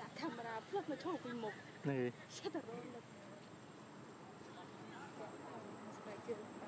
ដាក់កាមេរ៉ាផ្លឹកមកឈរពីមុខនេះសិតរត់ស្បែកជើង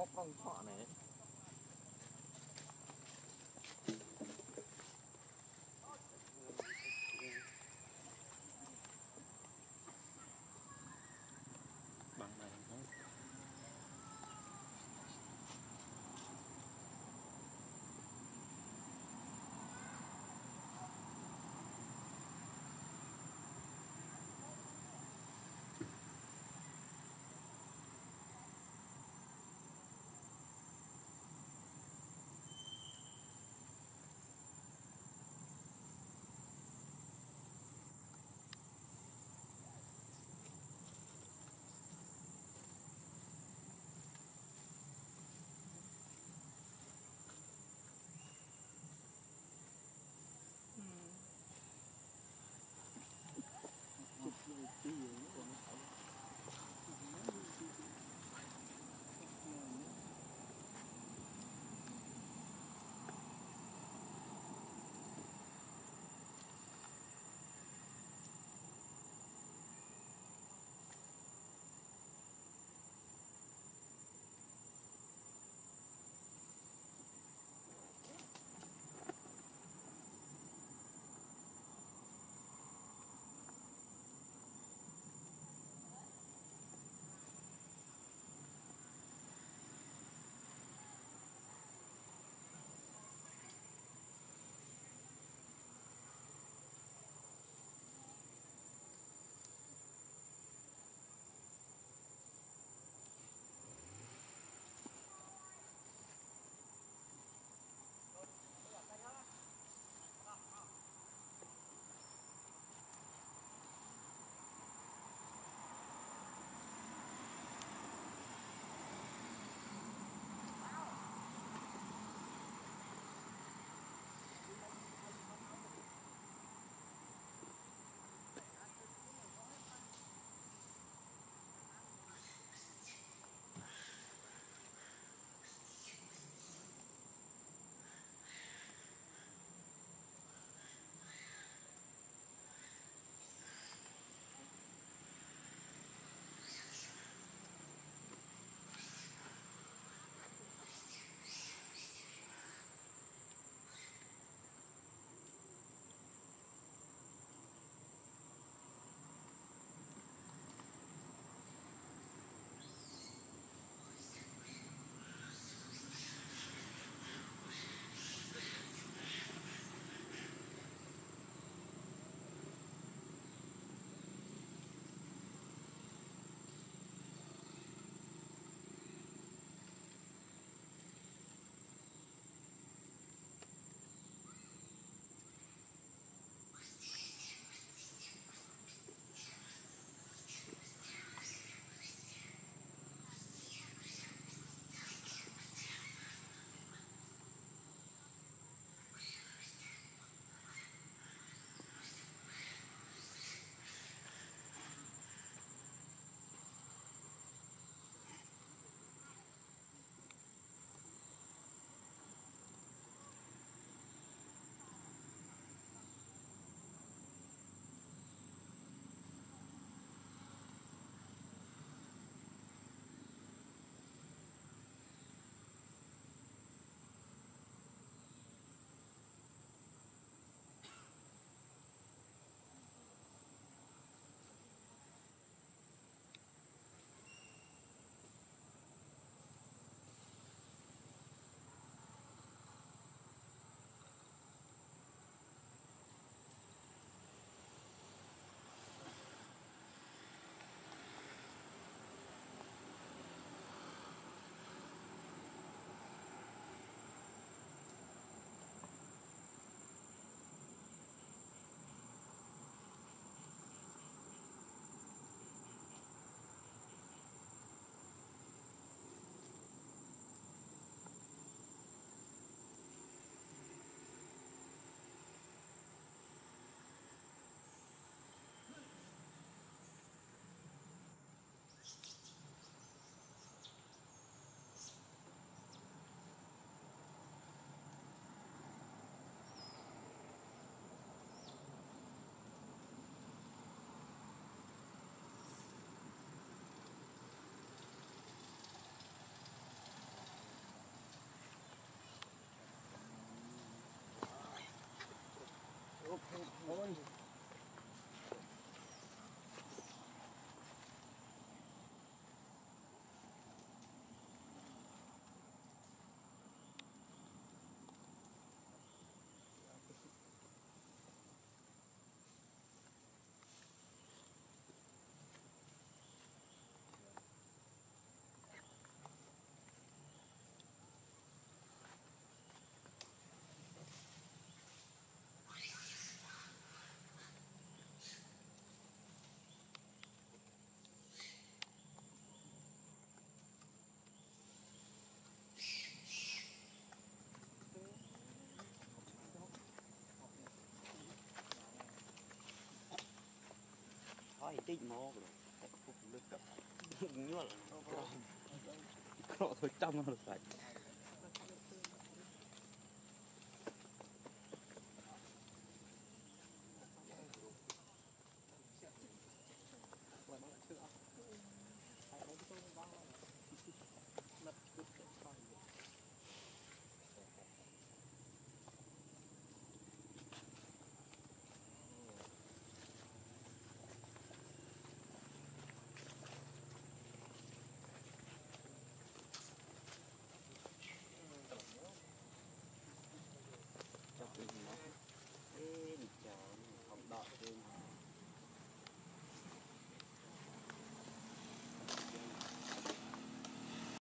có con sọ này. Holland. តិចមកតែពុកលើកទៅញ័លក្រក្រទៅចាំរសាច់